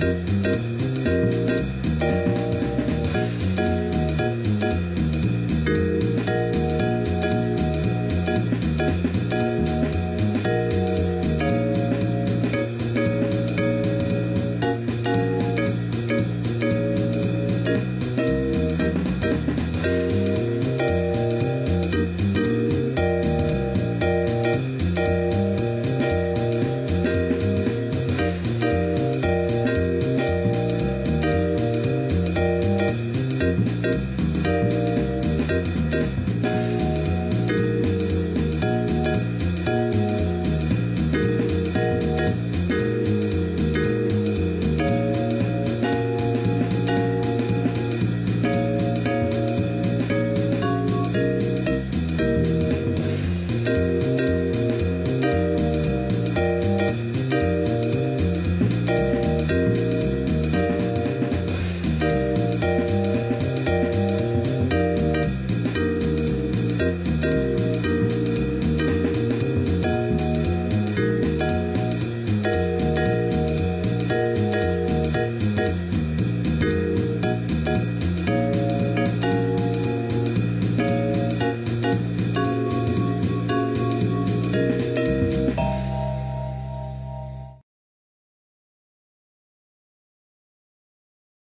Música